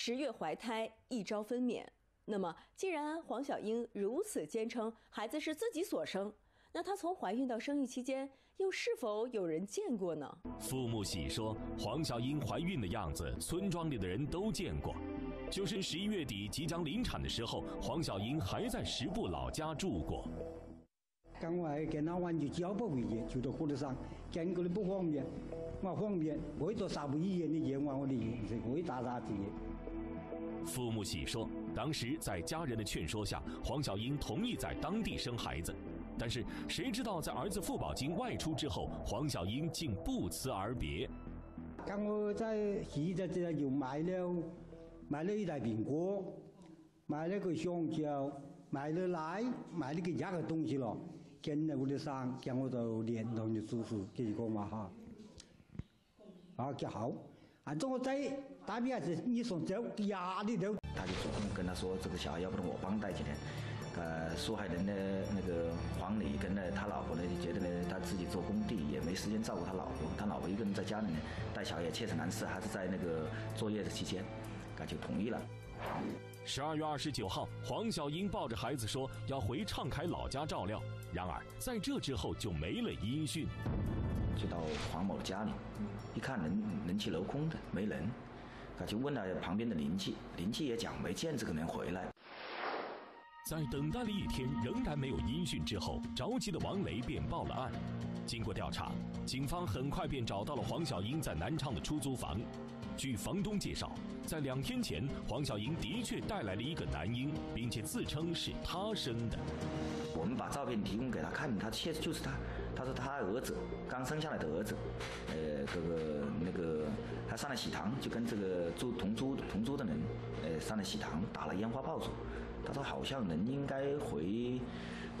十月怀胎，一朝分娩。那么，既然黄小英如此坚称孩子是自己所生，那她从怀孕到生育期间，又是否有人见过呢？傅木喜说，黄小英怀孕的样子，村庄里的人都见过。就是十一月底即将临产的时候，黄小英还在石埠老家住过。刚我跟他玩就交不回去，就到火车上，见过的不方便，我方便，为做啥不一样的见完我的是为咋咋地。傅木喜说，当时在家人的劝说下，黄小英同意在当地生孩子。但是谁知道，在儿子付宝金外出之后，黄小英竟不辞而别。刚我在现在这就买了，买了一袋苹果，买了个香蕉，买了奶，买了个家的东西了。跟了我的伤，跟我到连同的祝福，结果嘛哈，啊叫好。按照我在大便还是你说走，压力都。他就主动跟他说：“这个小孩要不然我帮带几天。”呃，受害人的那个黄磊跟呢他老婆呢就觉得呢他自己做工地也没时间照顾他老婆，他老婆一个人在家里呢带小孩也确实难事，还是在那个作业的期间，他就同意了。十二月二十九号，黄小英抱着孩子说要回畅凯老家照料，然而在这之后就没了音讯。就到黄某家里，一看人人气楼空的，没人，他就问了旁边的邻居，邻居也讲没见这个人回来。在等待了一天仍然没有音讯之后，着急的王雷便报了案。经过调查，警方很快便找到了黄小英在南昌的出租房。据房东介绍，在两天前，黄小英的确带来了一个男婴，并且自称是他生的。我们把照片提供给他看，他确实就是他。他说他儿子刚生下来的儿子，呃，这个那个他上来喜糖，就跟这个住同租同租的人，呃，上来喜糖，打了烟花爆竹。他说好像人应该回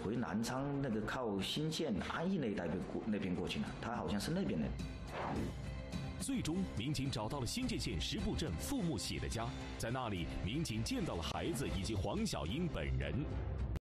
回南昌那个靠新建安义那一带边过那边过去了，他好像是那边的。最终，民警找到了新建县石埠镇傅木喜的家，在那里，民警见到了孩子以及黄小英本人。